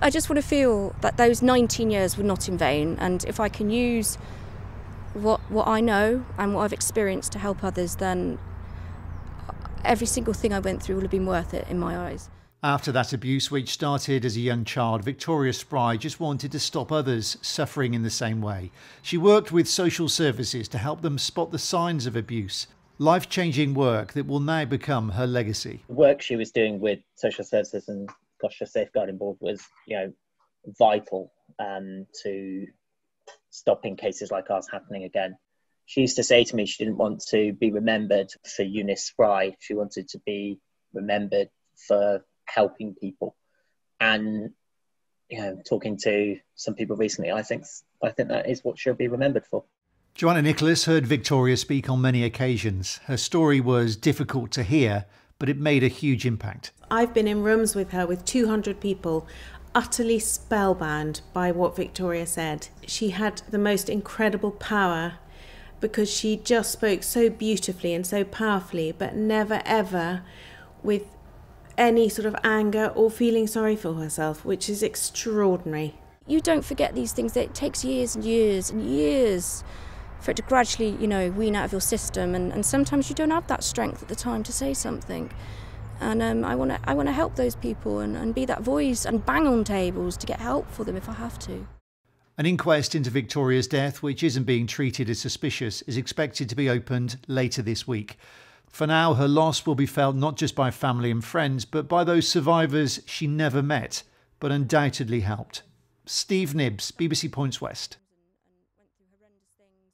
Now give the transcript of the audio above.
I just want to feel that those 19 years were not in vain, and if I can use what what I know and what I've experienced to help others, then every single thing I went through will have been worth it in my eyes. After that abuse, which started as a young child, Victoria Spry just wanted to stop others suffering in the same way. She worked with social services to help them spot the signs of abuse. Life changing work that will now become her legacy. The work she was doing with social services and Gloucester Safeguarding Board was, you know, vital um, to stopping cases like ours happening again. She used to say to me she didn't want to be remembered for Eunice Spry. She wanted to be remembered for helping people. And you know, talking to some people recently, I think I think that is what she'll be remembered for. Joanna Nicolas heard Victoria speak on many occasions. Her story was difficult to hear, but it made a huge impact. I've been in rooms with her with 200 people, utterly spellbound by what Victoria said. She had the most incredible power because she just spoke so beautifully and so powerfully, but never ever with any sort of anger or feeling sorry for herself, which is extraordinary. You don't forget these things. It takes years and years and years for it to gradually, you know, wean out of your system. And, and sometimes you don't have that strength at the time to say something. And um, I want to I wanna help those people and, and be that voice and bang on tables to get help for them if I have to. An inquest into Victoria's death, which isn't being treated as suspicious, is expected to be opened later this week. For now, her loss will be felt not just by family and friends, but by those survivors she never met, but undoubtedly helped. Steve Knibbs, BBC Points West.